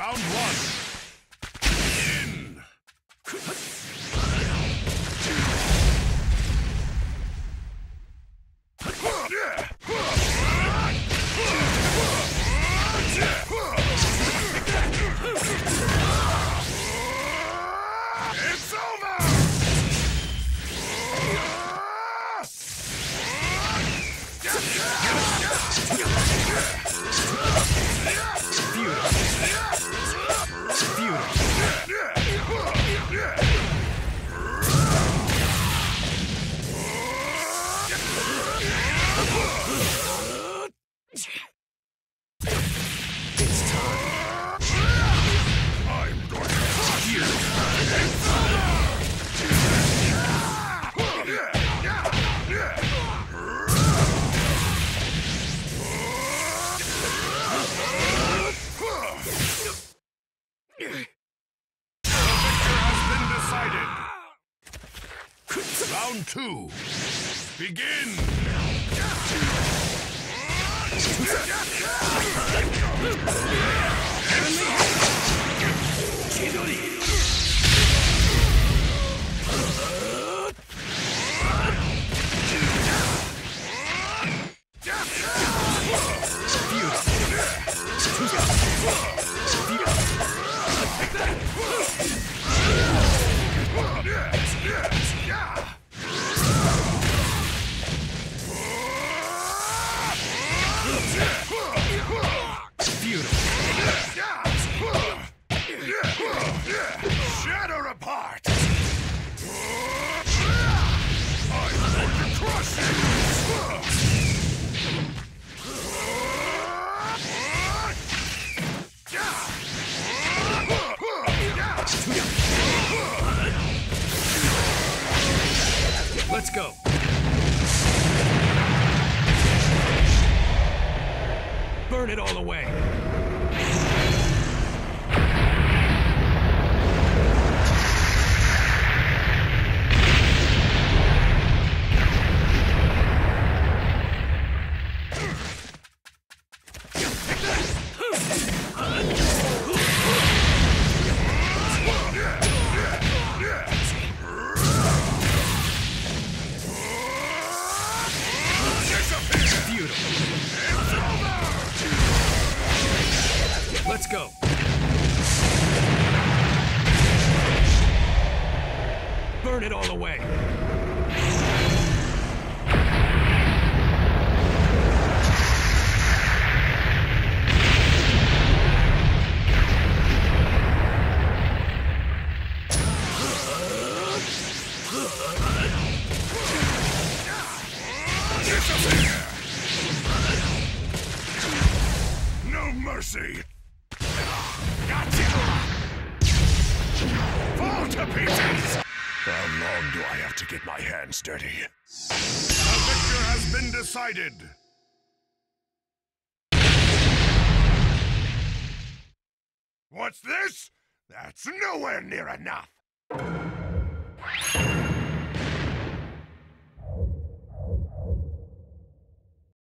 Round one. Two. Begin. Let's go. Burn it all away. It all away. No mercy! Gotcha! Fall to pieces! How long do I have to get my hands dirty? The victor has been decided! What's this? That's nowhere near enough!